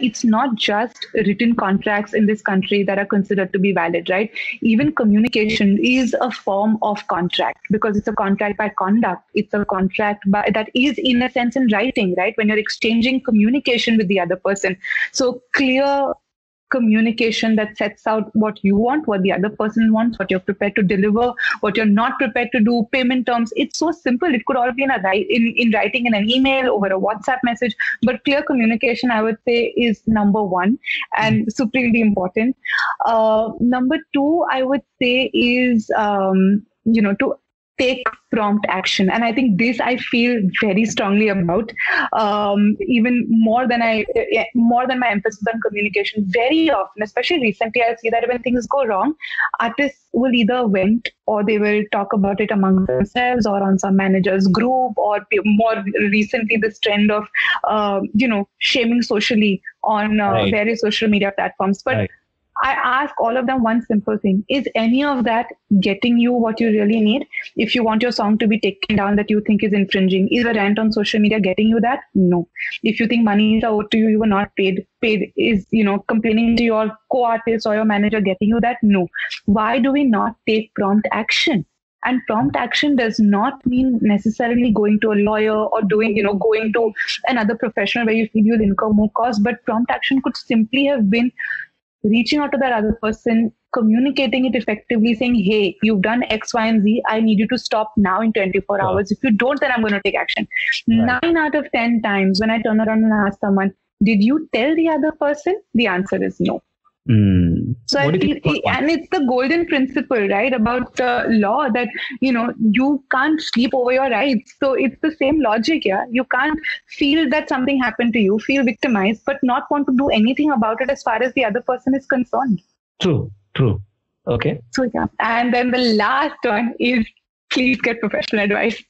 it's not just written contracts in this country that are considered to be valid, right? Even communication is a form of contract because it's a contract by conduct. It's a contract by that is in a sense in writing, right? When you're exchanging communication with the other person. So clear communication that sets out what you want, what the other person wants, what you're prepared to deliver, what you're not prepared to do, payment terms. It's so simple. It could all be in a in, in writing in an email over a WhatsApp message. But clear communication, I would say, is number one and supremely important. Uh, number two, I would say, is um, you know to take prompt action. And i think this i feel very strongly about. Um, even more than i more than my emphasis on communication very often especially recently i see that when things go wrong artists will either vent or they will talk about it among themselves or on some managers group or more recently this trend of uh, you know shaming socially on uh, right. various social media platforms. But right I ask all of them one simple thing Is any of that getting you what you really need? If you want your song to be taken down that you think is infringing, is a rant on social media getting you that? No. If you think money is owed to you, you were not paid, paid is, you know, complaining to your co artist or your manager getting you that? No. Why do we not take prompt action? and prompt action does not mean necessarily going to a lawyer or doing you know going to another professional where you feel you'll incur more cost but prompt action could simply have been reaching out to that other person, communicating it effectively, saying, hey, you've done X, Y, and Z. I need you to stop now in 24 hours. If you don't, then I'm going to take action. Right. Nine out of 10 times when I turn around and ask someone, did you tell the other person? The answer is no. Mm. So I feel, and it's the golden principle, right, about the law that you know you can't sleep over your rights. So it's the same logic, yeah. You can't feel that something happened to you, feel victimized, but not want to do anything about it as far as the other person is concerned. True, true. Okay. So yeah, and then the last one is please get professional advice.